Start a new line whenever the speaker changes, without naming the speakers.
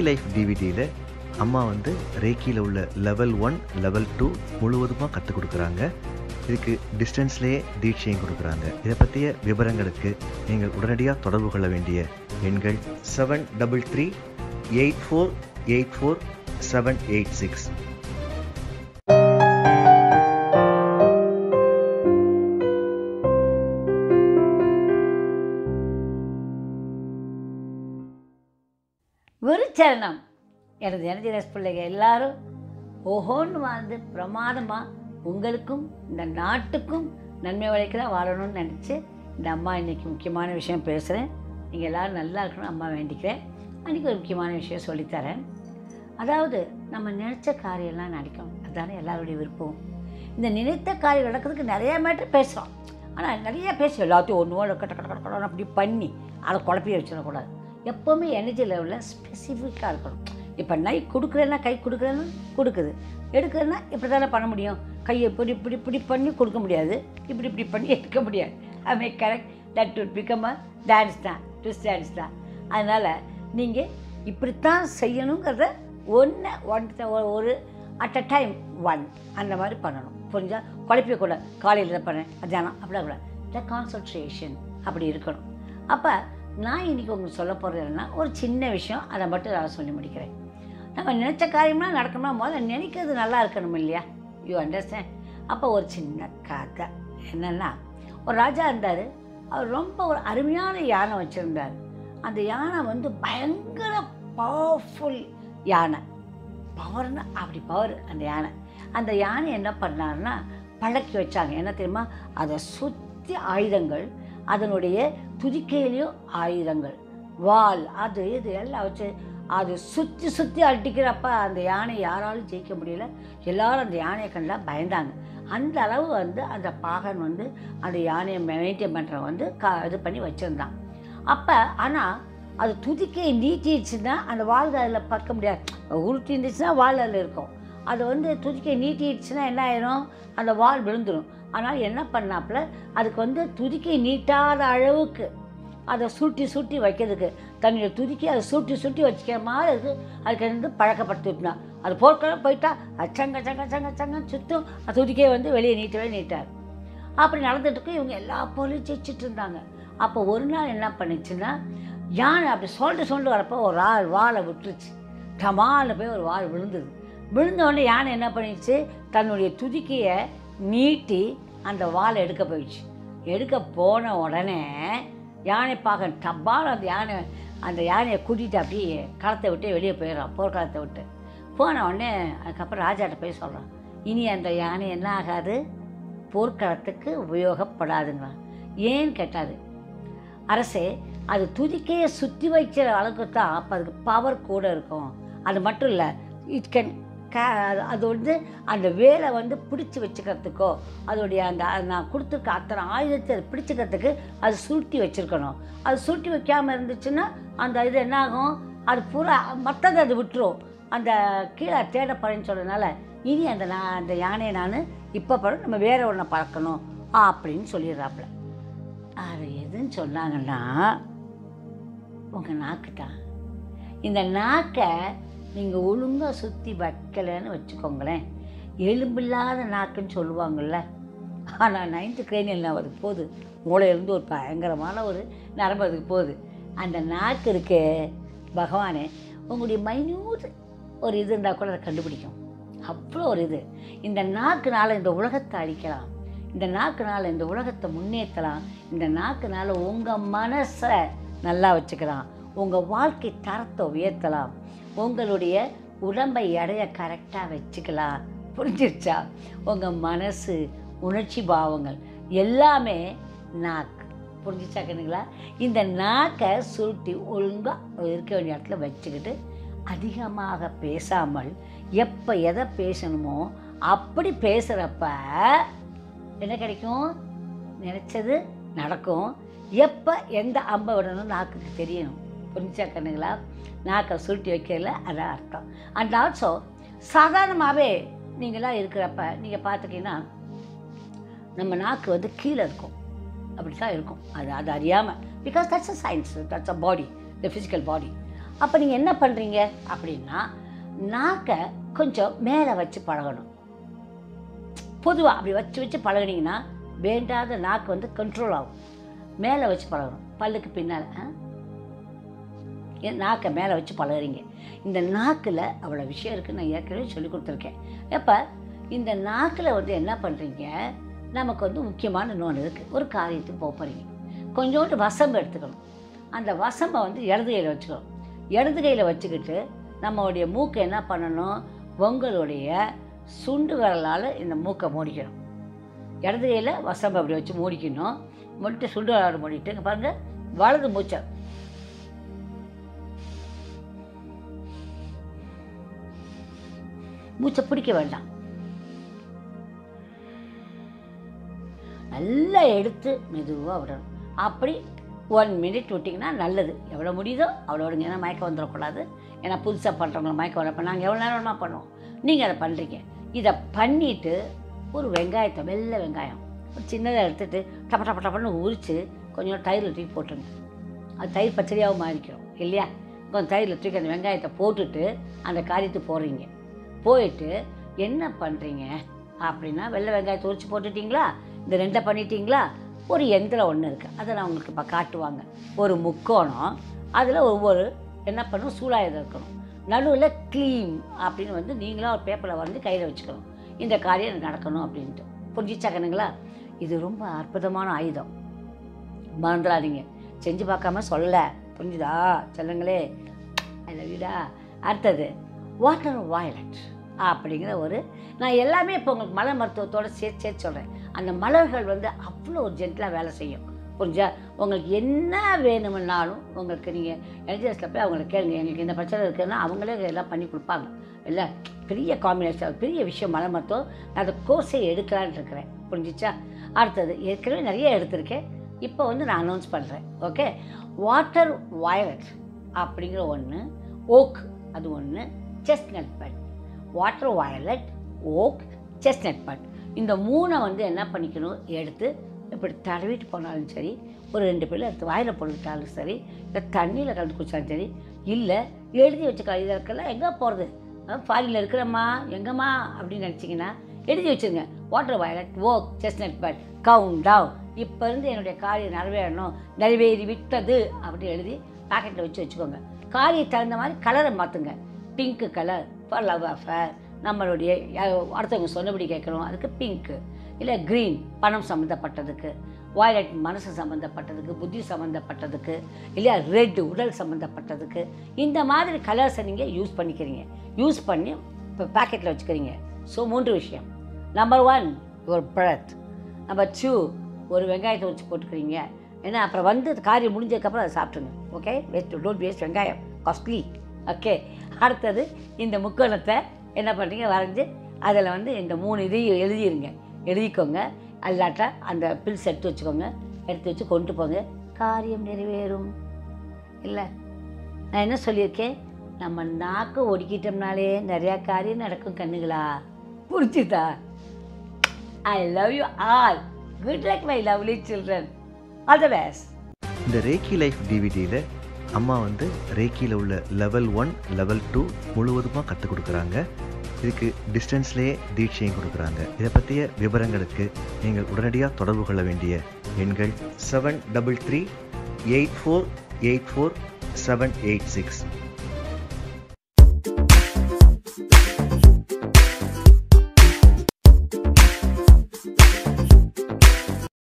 ரேக்கி life டிவிடியில் அம்மா வந்து ரேக்கியில் உள்ள லெவல் ஒன் லெவல் டூ முழுவதுமாக கற்றுக் கொடுக்குறாங்க. இதுக்கு டிஸ்டன்ஸ்லேயே தீட்சையும் கொடுக்குறாங்க. இதை பற்றிய விவரங்களுக்கு நீங்கள் உடனடியாக தொடர்பு கொள்ள வேண்டிய எண்கள் seven double three eight four eight four seven eight six
குருச்சரணம் எனது எனர்ஜினஸ் பிள்ளைங்க எல்லாரும் ஓஹோன்னு வாழ்ந்து பிரமாதமாக உங்களுக்கும் இந்த நாட்டுக்கும் நன்மை விளைக்கிறா வாழணும்னு நினச்சி இந்த அம்மா இன்றைக்கி முக்கியமான விஷயம் பேசுகிறேன் நீங்கள் எல்லோரும் நல்லா இருக்கணும் அம்மா வேண்டிக்கிறேன். அன்றைக்கி ஒரு முக்கியமான விஷயம் சொல்லித்தரேன். அதாவது நம்ம நினச்ச காரியம்லாம் நடக்கணும். அதுதானே எல்லாருடைய விருப்பம். இந்த நினைத்த காரியம் நடக்கிறதுக்கு நிறைய மேட்ரு பேசுகிறோம் ஆனால் நிறைய பேசி எல்லாத்தையும் ஒன்று ஒன்று கட்ட கட்ட கட்ட அப்படி பண்ணி அதை குழப்பி வச்சிடக்கூடாது. எப்போவுமே எனர்ஜி லெவலில் ஸ்பெசிஃபிக்காக இருக்கணும். இப்போ நை கொடுக்குறேன்னா கை கொடுக்குறேன்னா கொடுக்குது. எடுக்கிறேன்னா இப்படி தானே பண்ண முடியும்? கையை இப்படி இப்படி இப்படி பண்ணி கொடுக்க முடியாது. இப்படி இப்படி பண்ணி எடுக்க முடியாது. I may correct that to become a dance தான் ட்விஸ்ட் டான்ஸ் தான் அதனால் நீங்கள் இப்படித்தான் செய்யணுங்கிறத ஒன்று ஒன் ஒரு அட் அ டைம் ஒன் அந்த மாதிரி பண்ணணும். புரிஞ்சால் குழப்பிக்கூடாது காலையில் இதை பண்ணேன் மத்தியானம் அப்படிலாம் கூட த கான்சன்ட்ரேஷன் அப்படி இருக்கணும். அப்போ நான் இன்றைக்கி உங்களுக்கு சொல்ல போகிறது என்னன்னா ஒரு சின்ன விஷயம் அதை மட்டும் நான் சொல்லி முடிக்கிறேன். நம்ம நினச்ச காரியம்லாம் நடக்கணும்னா முதல்ல நினைக்கிறது நல்லா இருக்கணும் இல்லையா? யூ அண்டர்ஸ்டாண்ட் அப்போ ஒரு சின்ன கதை. என்னென்னா ஒரு ராஜா இருந்தார். அவர் ரொம்ப ஒரு அருமையான யானை வச்சுருந்தார். அந்த யானை வந்து பயங்கர பவர்ஃபுல் யானை. பவர்னு அப்படி பவர் அந்த யானை. அந்த யானை என்ன பண்ணாருன்னா பழக்கி வச்சாங்க. என்ன தெரியுமா? அதை சுற்றி ஆயுதங்கள் அதனுடைய துதிக்கையிலையும் ஆயுதங்கள். வால் அது இது எல்லாம் வச்சு அது சுற்றி சுற்றி அடிக்கிறப்ப அந்த யானை யாராலும் ஜெயிக்க முடியல. எல்லாரும் அந்த யானையை கண்டா பயந்தாங்க. அந்த அளவு வந்து அந்த பாகன் வந்து அந்த யானையை மெயின்டைன் பண்ணுற வந்து கா இது பண்ணி வச்சுருந்தான். அப்போ ஆனால் அது துதிக்கையை நீட்டிடுச்சுன்னா அந்த வால் அதில் பார்க்க முடியாது. உருட்டி இருந்துச்சுன்னா வால் அதில் இருக்கும். அது வந்து துதிக்கை நீட்டிடுச்சுன்னா என்ன ஆயிரும்? அந்த வால் விழுந்துடும் ஆனால் என்ன பண்ணாப்புல? அதுக்கு வந்து துதிக்கை நீட்டாத அளவுக்கு அதை சுட்டி சுட்டி வைக்கிறதுக்கு. தன்னுடைய துதிக்கி அதை சுட்டி சுட்டி வச்சுக்கிற மாதிரி அது அதுக்கு வந்து பழக்கப்படுத்திட்டுனா அது போர்க்களம் போயிட்டா அது சங்க சங்க சங்க சங்க சுற்றும் அது துதிக்கையை வந்து வெளியே நீட்டவே நீட்டார். அப்படி நடந்துட்டுருக்கு இவங்க எல்லா போலையும் ஜெயிச்சிட்டு இருந்தாங்க. அப்போ ஒரு நாள் என்ன பண்ணிச்சுன்னா யானை அப்படி சொல்லிட்டு சொல்லிட்டு வரப்போ ஒரு ஆள் வாழை விட்டுருச்சு. டமால்னு போய் ஒரு வாழ் விழுந்தது. விழுந்த உடனே யானை என்ன பண்ணிடுச்சு? தன்னுடைய துதிக்கையை நீட்டி அந்த வாழை எடுக்க போயிடுச்சு. எடுக்க போன உடனே யானை பாகன் டப்பால் அந்த யானை அந்த யானையை கூட்டிகிட்டு அப்படியே களத்தை விட்டு வெளியே போயிடுறான் போர்க்களத்தை விட்டு. போன உடனே அதுக்கப்புறம் ராஜாட்ட போய் சொல்கிறான் இனி அந்த யானை என்ன ஆகாது? போர்க்களத்துக்கு உபயோகப்படாதுங்களா ஏன்னு கேட்டாது அரசே அது துதிக்கையை சுற்றி வைக்கிற அளவுக்கு தான் அப்போ அதுக்கு பவர் கூட இருக்கும். அது மட்டும் இல்லை இட் கேன் க அது வந்து அந்த வேலை வந்து பிடிச்சி வச்சுக்கிறதுக்கோ அதோடைய அந்த அது நான் கொடுத்துருக்க அத்தனை ஆயுதத்தை அது பிடிச்சிக்கிறதுக்கு அது சுருட்டி வச்சுருக்கணும். அது சுருட்டி வைக்காமல் இருந்துச்சுன்னா அந்த இது என்ன ஆகும் அது பூரா மற்றது அது விட்டுரும். அந்த கீழே தேட போகிறேன்னு சொல்கிறதுனால இனி அந்த நான் அந்த யானையை நான் இப்போ படம் நம்ம வேற ஒன்றை பார்க்கணும் அப்படின்னு சொல்லிடுறாப்புல. அது எதுன்னு சொன்னாங்கன்னா உங்கள் நாக்கு தான் இந்த நாக்கை நீங்கள் ஒழுங்காக சுற்றி வைக்கலைன்னு வச்சுக்கோங்களேன். எலும்பில்லாத நாக்குன்னு சொல்லுவாங்கள்ல ஆனால் நைன்த்து கிரேனியல் அதுக்கு போகுது மூளையிலேருந்து ஒரு பயங்கரமான ஒரு நரம்பு அதுக்கு போகுது. அந்த நாக்கு இருக்கே பகவானே உங்களுடைய மைன்யூட் ஒரு இது இருந்தால் கூட அதை கண்டுபிடிக்கும். அவ்வளோ ஒரு இது. இந்த நாக்குனால் இந்த உலகத்தை அழிக்கலாம். இந்த நாக்குனால் இந்த உலகத்தை முன்னேற்றலாம். இந்த நாக்குனால் உங்கள் மனசை நல்லா வச்சுக்கலாம். உங்கள் வாழ்க்கை தரத்தை உயர்த்தலாம். உங்களுடைய உடம்பை எடைய கரெக்டாக வச்சுக்கலாம் புரிஞ்சிருச்சா? உங்கள் மனசு உணர்ச்சி பாவங்கள் எல்லாமே நாக்கு புரிஞ்சிச்சா கண்ணுங்களா? இந்த நாக்கை சுருட்டி ஒழுங்காக இருக்க வேண்டிய இடத்துல வச்சுக்கிட்டு அதிகமாக பேசாமல் எப்போ எதை பேசணுமோ அப்படி பேசுகிறப்ப என்ன கிடைக்கும்? நினச்சது நடக்கும். எப்போ எந்த அம்பை விடணும்? நாக்குக்கு தெரியணும். புரிஞ்சா கண்ணுங்களா நாக்கை சுருட்டி வைக்கிறதுல அதான் அர்த்தம். அண்ட் ஆல்சோ சாதாரணமாகவே நீங்களாம் இருக்கிறப்ப நீங்கள் பார்த்துக்கிங்கன்னா நம்ம நாக்கு வந்து கீழே இருக்கும். அப்படி தான் இருக்கும். அது அது அறியாமல் because that's a science that's a body the physical body அப்போ நீங்கள் என்ன பண்ணுறீங்க அப்படின்னா நாக்கை கொஞ்சம் மேலே வச்சு பழகணும். பொதுவாக அப்படி வச்சு வச்சு பழகினீங்கன்னா வேண்டாத நாக்கு வந்து கண்ட்ரோல் ஆகும். மேலே வச்சு பழகணும். பல்லுக்கு பின்னால் ஆ? நாக்கை மேலே வச்சு பழகுறீங்க. இந்த நாக்கில் அவ்வளோ விஷயம் இருக்குன்னு நான் ஏற்கனவே சொல்லி கொடுத்துருக்கேன். எப்போ? இந்த நாக்கில் வந்து என்ன பண்ணுறீங்க நமக்கு வந்து முக்கியமான இன்னொன்று இருக்குது ஒரு காரியத்துக்கு போக போகிறீங்க கொஞ்சோண்டு வசம்பு எடுத்துக்கணும். அந்த வசம்பை வந்து இடது கையில் வச்சுக்கணும். இடது கையில் வச்சுக்கிட்டு நம்மளுடைய மூக்கை என்ன பண்ணணும்? உங்களுடைய சுண்டு விரலால் இந்த மூக்கை மூடிக்கணும். இடது கையில் வசம்பை அப்படி வச்சு மூடிக்கணும். மூடிட்டு சுண்டு விரலால் மூடிட்டு பாருங்கள் வலது மூச்சை மூச்சை பிடிக்க வேண்டாம். நல்லா எடுத்து மெதுவாக விடணும். அப்படி ஒன் மினிட் விட்டிங்கன்னா நல்லது. எவ்வளோ முடியுதோ அவ்வளோ விடுங்க. ஏன்னா மயக்கம் வந்துடக்கூடாது. ஏன்னா புதுசாக பண்ணுறவங்கள மயக்கம் வரப்போ நாங்கள் எவ்வளோ நேரம் வேணால் பண்ணுவோம். நீங்கள் அதை பண்ணுறீங்க இதை பண்ணிவிட்டு ஒரு வெங்காயத்தை வெள்ளை வெங்காயம் ஒரு சின்னதாக எடுத்துகிட்டு டப்ப டப்ப டப்பன்னு உரித்து கொஞ்சம் தயிரில் தூக்கி போட்டுருங்க. அது தயிர் பச்சடியாகவும் மாறிக்கிறோம் இல்லையா? கொஞ்சம் தயிரில் தூக்கி அந்த வெங்காயத்தை போட்டுட்டு அந்த காரியத்தை போடுறீங்க. போயிட்டு என்ன பண்ணுறீங்க அப்படின்னா வெள்ளை வெங்காயத்தை உரிச்சு போட்டுட்டிங்களா? இந்த ரெண்டை பண்ணிட்டீங்களா? ஒரு எந்திரம் ஒன்று இருக்குது அதை நான் உங்களுக்கு இப்போ காட்டுவாங்க. ஒரு முக்கோணம். அதில் ஒவ்வொரு என்ன பண்ணணும்? சூடாயுதம் இருக்கணும். நடுவில் க்ளீன் அப்படின்னு வந்து நீங்களாக ஒரு பேப்பரில் வந்து கையில் வச்சுக்கணும். இந்த காரியம் எனக்கு நடக்கணும் அப்படின்ட்டு. புரிஞ்சிச்சாக்கணுங்களா இது ரொம்ப அற்புதமான ஆயுதம். மறந்துடாதீங்க. செஞ்சு பார்க்காம சொல்ல. புரிஞ்சுதா? சொல்லுங்களே. அதில் வீடா அடுத்தது. வாட்டர் வயலட் அப்படிங்கிற ஒரு நான் எல்லாமே இப்போ உங்களுக்கு மலர் மருத்துவத்தோடு சேர்த்து சேர்த்து சொல்கிறேன் அந்த மலர்கள் வந்து அவ்வளோ ஒரு ஜென்டலாக வேலை செய்யும். புரிஞ்சா? உங்களுக்கு என்ன வேணும்னாலும் உங்களுக்கு நீங்கள் எல்ஜிஎஸில் போய் அவங்களை கேளுங்க. எங்களுக்கு இந்த பிரச்சனை இருக்குதுன்னா அவங்களே எல்லாம் பண்ணி கொடுப்பாங்க. இல்லை பெரிய காம்பினேஷன் பெரிய விஷயம் மலர் மருத்துவம். நான் அந்த கோர்ஸை எடுக்கலான்னு இருக்கிறேன். புரிஞ்சிச்சா? அடுத்தது ஏற்கனவே நிறைய எடுத்திருக்கேன். இப்போ வந்து நான் அனௌன்ஸ் பண்ணுறேன் ஓகே வாட்டர் வயலட் அப்படிங்கிற ஒன்று ஓக் அது ஒன்று chestnut bud water violet oak chestnut bud இந்த மூணை வந்து என்ன பண்ணிக்கணும்? எடுத்து இப்படி தடவிட்டு போனாலும் சரி ஒரு ரெண்டு பேரில் எடுத்து வாயில் போட்டுக்கிட்டாலும் சரி இல்லை தண்ணியில் கலந்து குடிச்சாலும் சரி இல்லை எழுதி வச்சுக்கலாம். இதற்கெல்லாம் எங்கே போகிறது ஃபாரினில் இருக்கிறம்மா எங்கம்மா? அப்படின்னு நினச்சிங்கன்னா எழுதி வச்சுருங்க. Water violet oak chestnut bud count down இப்போ இருந்து என்னுடைய காரியம் நிறைவேறணும். நிறைவேறி விட்டது அப்படின்னு எழுதி பாக்கெட்டில் வச்சு வச்சுக்கோங்க. காரியம் தகுந்த மாதிரி கலரை மாற்றுங்க pink colour for love affair நம்மளுடைய அடுத்தவங்க சொன்னபடி கேட்குறோம் அதுக்கு பிங்க்கு இல்லை க்ரீன் பணம் சம்மந்தப்பட்டதுக்கு வயலட் மனசு சம்மந்தப்பட்டதுக்கு புத்தி சம்மந்தப்பட்டதுக்கு இல்லையா ரெட் உடல் சம்மந்தப்பட்டதுக்கு இந்த மாதிரி கலர்ஸை நீங்கள் யூஸ் பண்ணிக்கிறீங்க. யூஸ் பண்ணி இப்போ பேக்கெட்டில் வச்சுக்கிறீங்க. ஸோ மூன்று விஷயம். நம்பர் ஒன் ஒரு பிரத் நம்பர் டூ ஒரு வெங்காயத்தை வச்சு போட்டுக்கிறீங்க. ஏன்னா அப்புறம் வந்து காரியம் முடிஞ்சதுக்கப்புறம் அதை சாப்பிட்ருங்க ஓகே வேஸ்ட் டோன்ட் வேஸ்ட் வெங்காயம். காஸ்ட்லி ஓகே அடுத்தது இந்த முக்கோணத்தை என்ன பண்ணுறீங்க வரைஞ்சி அதில் வந்து இந்த மூணு இதையும் எழுதிருங்க. எழுதிக்கோங்க. அல்லாட்டா அந்த பில்ஸ் எடுத்து வச்சுக்கோங்க. எடுத்து வச்சு கொண்டு போங்க. காரியம் நிறைவேறும். இல்லை நான் என்ன சொல்லியிருக்கேன்? நம்ம நாக்கு ஒடுக்கிட்டோம்னாலே நிறையா காரியம் நடக்கும் கண்ணுங்களா புரிஞ்சுதா? I love you all good luck my lovely children all the best
இந்த ரேக்கி லைஃப் டிவிடியில் அம்மா வந்து ரேக்கியில் உள்ள லெவல் ஒன் லெவல் டூ முழுவதுமாக கற்றுக் கொடுக்குறாங்க. இதுக்கு டிஸ்டன்ஸ்லேயே தீட்சையும் கொடுக்குறாங்க. இதை பற்றிய விவரங்களுக்கு நீங்கள் உடனடியாக தொடர்பு கொள்ள வேண்டிய எண்கள் seven double three eight four eight four seven eight six